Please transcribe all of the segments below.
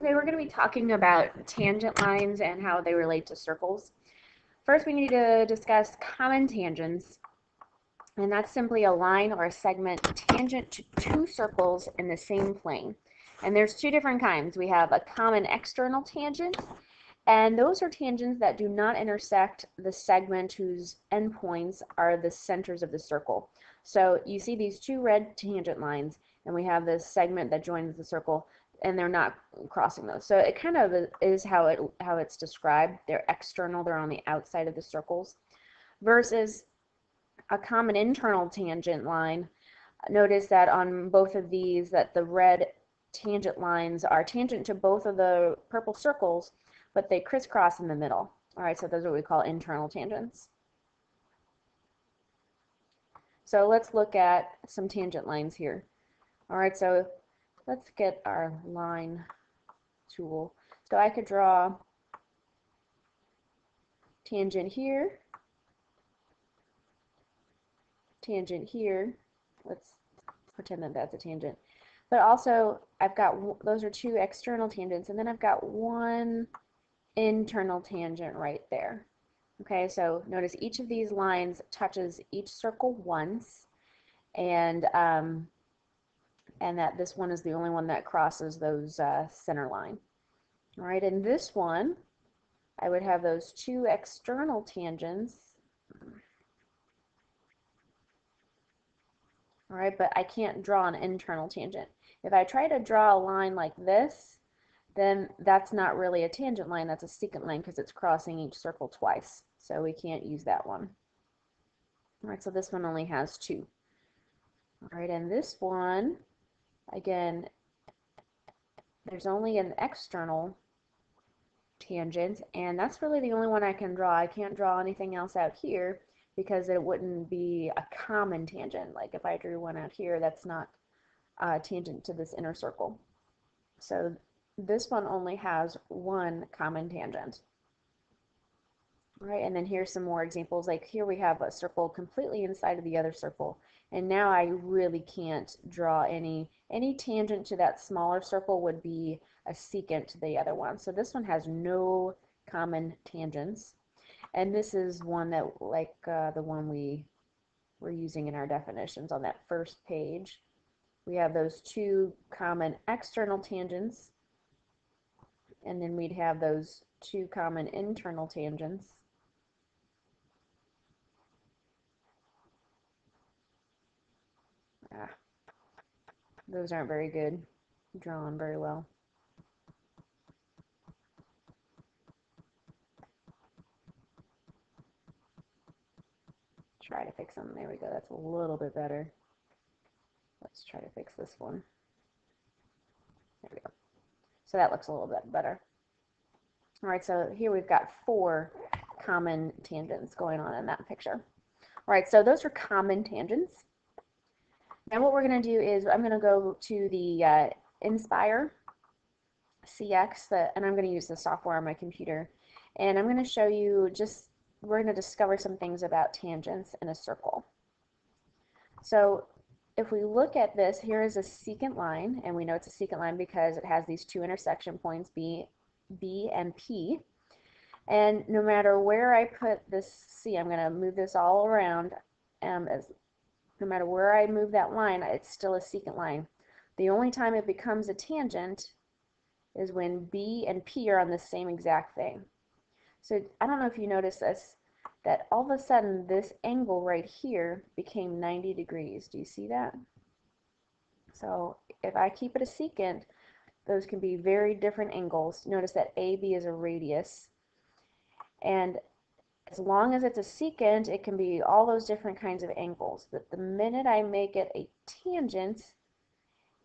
Okay, we're going to be talking about tangent lines and how they relate to circles. First, we need to discuss common tangents, and that's simply a line or a segment tangent to two circles in the same plane. And there's two different kinds. We have a common external tangent, and those are tangents that do not intersect the segment whose endpoints are the centers of the circle. So you see these two red tangent lines, and we have this segment that joins the circle and they're not crossing those. So it kind of is how it how it's described. They're external, they're on the outside of the circles. Versus a common internal tangent line. Notice that on both of these that the red tangent lines are tangent to both of the purple circles, but they crisscross in the middle. All right, so those are what we call internal tangents. So let's look at some tangent lines here. All right, so let's get our line tool. So I could draw tangent here, tangent here. Let's pretend that that's a tangent. But also, I've got, those are two external tangents, and then I've got one internal tangent right there. Okay, so notice each of these lines touches each circle once, and um, and that this one is the only one that crosses those uh, center line. All right, in this one, I would have those two external tangents. All right, but I can't draw an internal tangent. If I try to draw a line like this, then that's not really a tangent line, that's a secant line because it's crossing each circle twice. So we can't use that one. All right, so this one only has two. All right, and this one, again, there's only an external tangent, and that's really the only one I can draw. I can't draw anything else out here because it wouldn't be a common tangent. Like if I drew one out here, that's not a tangent to this inner circle. So this one only has one common tangent. Right, and then here's some more examples. Like here we have a circle completely inside of the other circle. And now I really can't draw any, any tangent to that smaller circle would be a secant to the other one. So this one has no common tangents. And this is one that, like uh, the one we were using in our definitions on that first page. We have those two common external tangents, and then we'd have those two common internal tangents. Those aren't very good, drawn very well. Try to fix them. There we go. That's a little bit better. Let's try to fix this one. There we go. So that looks a little bit better. All right, so here we've got four common tangents going on in that picture. All right, so those are common tangents. Now what we're going to do is I'm going to go to the uh, Nspire CX, and I'm going to use the software on my computer. And I'm going to show you just, we're going to discover some things about tangents in a circle. So if we look at this, here is a secant line, and we know it's a secant line because it has these two intersection points, B, B and P. And no matter where I put this C, I'm going to move this all around um, as no matter where I move that line, it's still a secant line. The only time it becomes a tangent is when B and P are on the same exact thing. So I don't know if you notice this, that all of a sudden this angle right here became 90 degrees. Do you see that? So if I keep it a secant, those can be very different angles. Notice that AB is a radius. And as long as it's a secant, it can be all those different kinds of angles. But the minute I make it a tangent,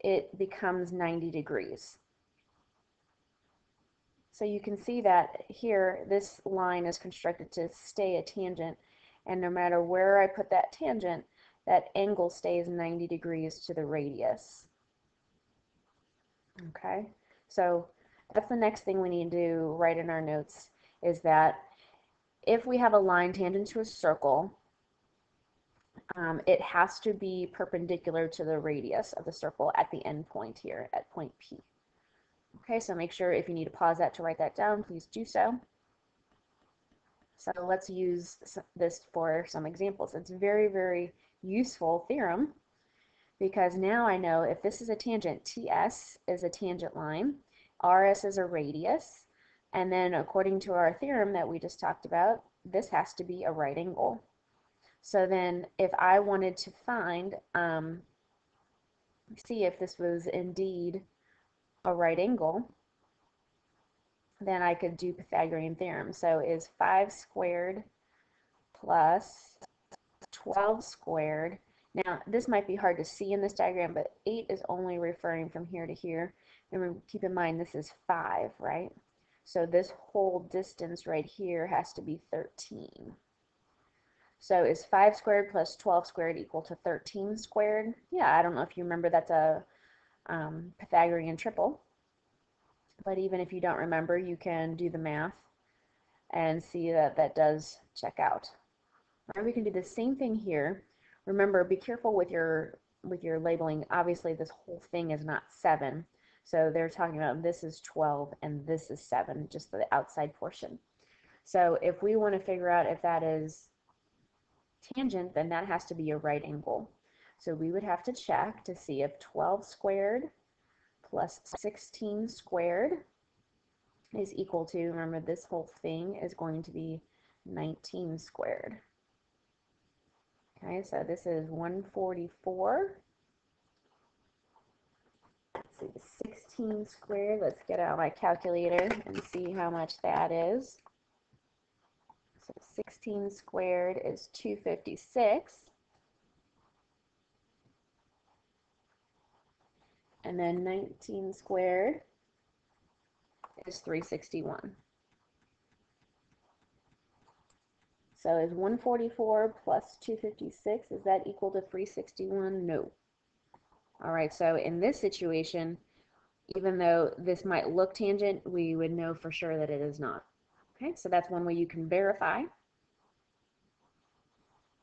it becomes 90 degrees. So you can see that here, this line is constructed to stay a tangent, and no matter where I put that tangent, that angle stays 90 degrees to the radius. Okay, so that's the next thing we need to write in our notes, is that if we have a line tangent to a circle, um, it has to be perpendicular to the radius of the circle at the end point here, at point P. Okay, so make sure if you need to pause that to write that down, please do so. So let's use this for some examples. It's very, very useful theorem because now I know if this is a tangent, TS is a tangent line, RS is a radius, and then according to our theorem that we just talked about, this has to be a right angle. So then if I wanted to find, um, see if this was indeed a right angle, then I could do Pythagorean theorem. So is 5 squared plus 12 squared. Now, this might be hard to see in this diagram, but 8 is only referring from here to here. And keep in mind, this is 5, right? So this whole distance right here has to be 13. So is 5 squared plus 12 squared equal to 13 squared? Yeah, I don't know if you remember that's a um, Pythagorean triple. But even if you don't remember, you can do the math and see that that does check out. We can do the same thing here. Remember, be careful with your with your labeling. Obviously, this whole thing is not 7. So they're talking about this is 12 and this is 7, just the outside portion. So if we want to figure out if that is tangent, then that has to be a right angle. So we would have to check to see if 12 squared plus 16 squared is equal to, remember this whole thing is going to be 19 squared. Okay, so this is 144. Let's see, 16 squared. Let's get out my calculator and see how much that is. So 16 squared is 256. and then 19 squared is 361. So is 144 plus 256, is that equal to 361? No. All right, so in this situation, even though this might look tangent, we would know for sure that it is not. Okay, so that's one way you can verify.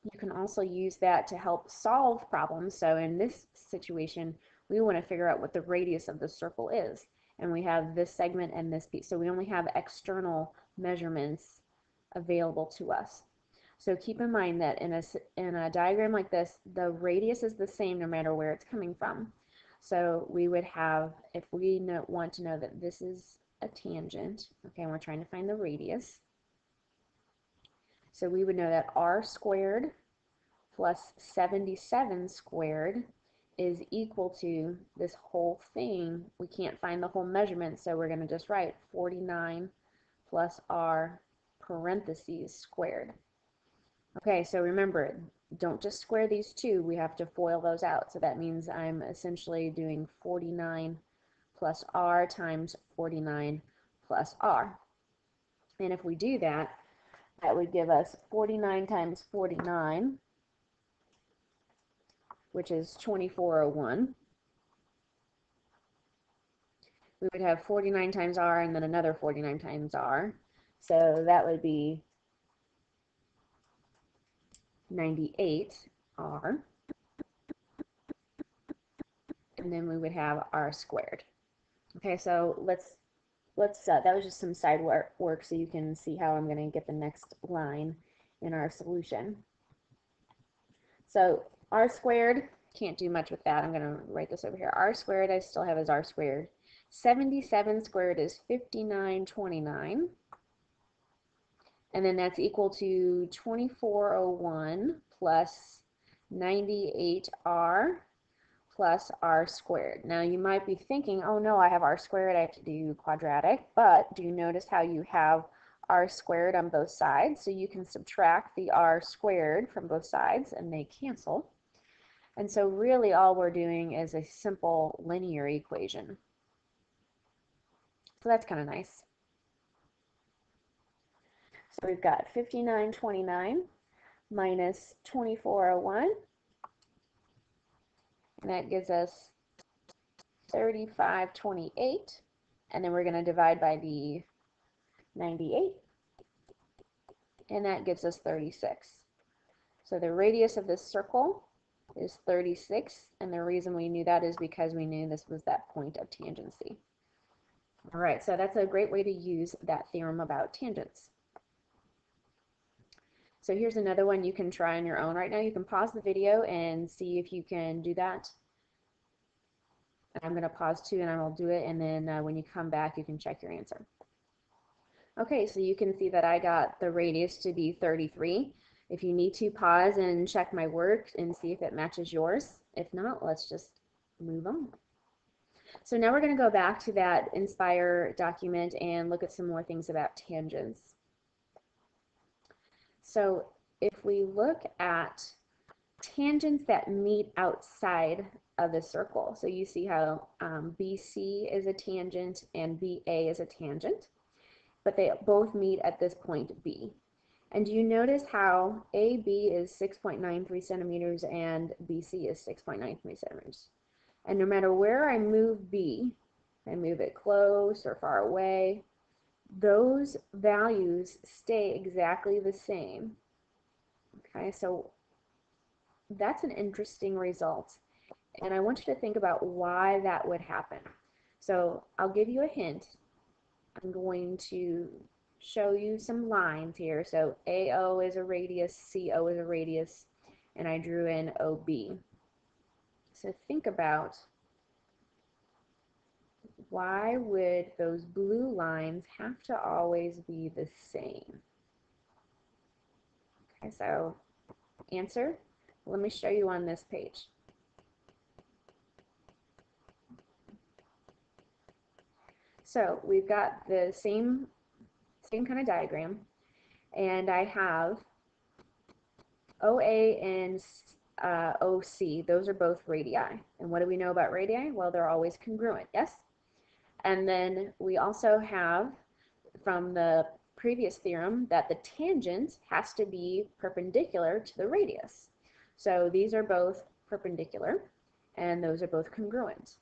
You can also use that to help solve problems. So in this situation, we want to figure out what the radius of the circle is. And we have this segment and this piece. So we only have external measurements available to us. So keep in mind that in a, in a diagram like this, the radius is the same no matter where it's coming from. So we would have, if we know, want to know that this is a tangent, okay, and we're trying to find the radius. So we would know that r squared plus 77 squared is equal to this whole thing. We can't find the whole measurement, so we're going to just write 49 plus r parentheses squared. Okay, so remember, don't just square these two. We have to FOIL those out. So that means I'm essentially doing 49 plus r times 49 plus r. And if we do that, that would give us 49 times 49 which is 2401. We would have 49 times r and then another 49 times r. So that would be 98r. And then we would have r squared. Okay, so let's let's uh, that was just some side work, work so you can see how I'm going to get the next line in our solution. So r squared, can't do much with that. I'm going to write this over here. r squared I still have as r squared. 77 squared is 5929. And then that's equal to 2401 plus 98r plus r squared. Now you might be thinking, oh no, I have r squared, I have to do quadratic, but do you notice how you have r squared on both sides? So you can subtract the r squared from both sides and they cancel. And so really all we're doing is a simple linear equation. So that's kind of nice. So we've got 5929 minus 2401. And that gives us 3528. And then we're going to divide by the 98. And that gives us 36. So the radius of this circle is 36, and the reason we knew that is because we knew this was that point of tangency. All right, so that's a great way to use that theorem about tangents. So here's another one you can try on your own right now. You can pause the video and see if you can do that. I'm going to pause too and I'll do it and then uh, when you come back you can check your answer. Okay, so you can see that I got the radius to be 33. If you need to, pause and check my work and see if it matches yours. If not, let's just move on. So now we're going to go back to that Nspire document and look at some more things about tangents. So if we look at tangents that meet outside of the circle, so you see how um, BC is a tangent and BA is a tangent, but they both meet at this point B. And do you notice how AB is 6.93 centimeters and BC is 6.93 centimeters? And no matter where I move B, I move it close or far away, those values stay exactly the same. Okay, so that's an interesting result. And I want you to think about why that would happen. So I'll give you a hint. I'm going to show you some lines here. So AO is a radius, CO is a radius, and I drew in OB. So think about why would those blue lines have to always be the same? Okay, so answer, let me show you on this page. So we've got the same, same kind of diagram, and I have OA and uh, OC, those are both radii. And what do we know about radii? Well, they're always congruent, yes? And then we also have from the previous theorem that the tangent has to be perpendicular to the radius. So these are both perpendicular and those are both congruent.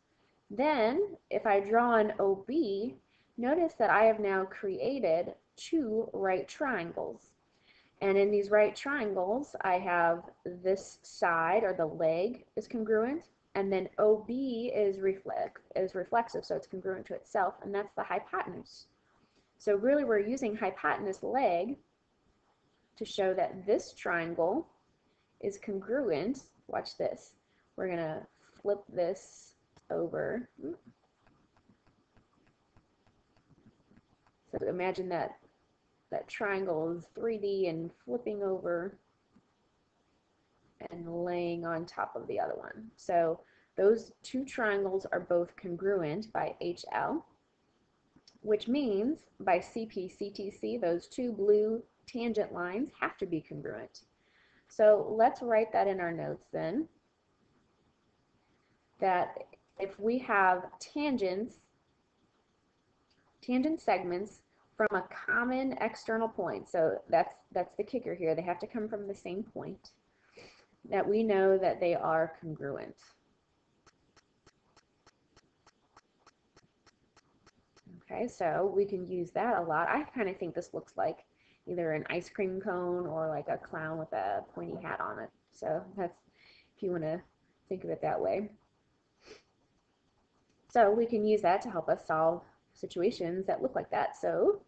Then if I draw an OB, notice that I have now created two right triangles. And in these right triangles, I have this side or the leg is congruent and then OB is reflect is reflexive, so it's congruent to itself, and that's the hypotenuse. So really we're using hypotenuse leg to show that this triangle is congruent. Watch this. We're going to flip this over. So imagine that that triangle is 3D and flipping over and laying on top of the other one. So those two triangles are both congruent by HL, which means by CPCTC, those two blue tangent lines have to be congruent. So let's write that in our notes then, that if we have tangents, tangent segments from a common external point, so that's, that's the kicker here, they have to come from the same point, that we know that they are congruent. Okay, so we can use that a lot. I kind of think this looks like either an ice cream cone or like a clown with a pointy hat on it. So that's if you want to think of it that way. So we can use that to help us solve situations that look like that. So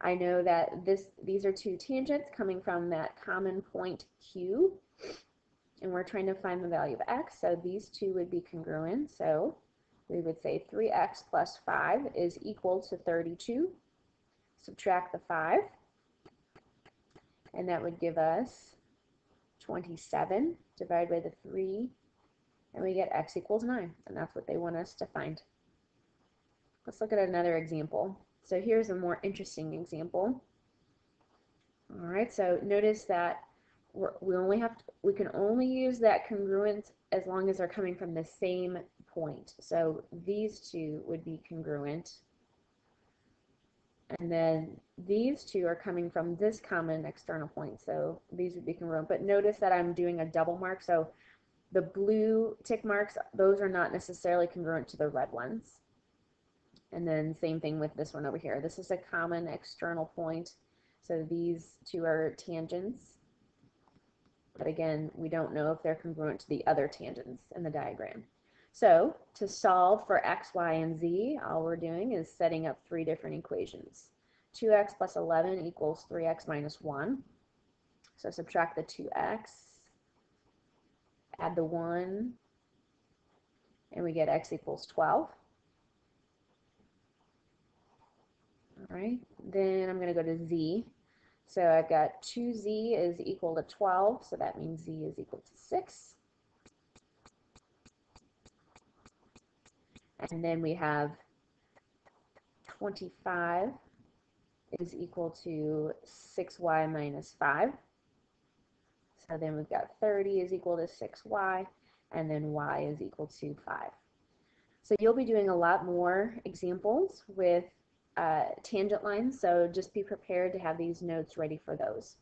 I know that this these are two tangents coming from that common point Q and we're trying to find the value of x, so these two would be congruent. So we would say 3x plus 5 is equal to 32. Subtract the 5, and that would give us 27 divided by the 3, and we get x equals 9, and that's what they want us to find. Let's look at another example. So here's a more interesting example. All right, so notice that we only have to, we can only use that congruent as long as they're coming from the same point. So these two would be congruent. And then these two are coming from this common external point. So these would be congruent. But notice that I'm doing a double mark. So the blue tick marks, those are not necessarily congruent to the red ones. And then same thing with this one over here. This is a common external point. So these two are tangents. But again, we don't know if they're congruent to the other tangents in the diagram. So to solve for x, y, and z, all we're doing is setting up three different equations. 2x plus 11 equals 3x minus 1. So subtract the 2x, add the 1, and we get x equals 12. All right, then I'm going to go to z. So I've got 2z is equal to 12, so that means z is equal to 6. And then we have 25 is equal to 6y minus 5. So then we've got 30 is equal to 6y, and then y is equal to 5. So you'll be doing a lot more examples with uh, tangent lines, so just be prepared to have these notes ready for those.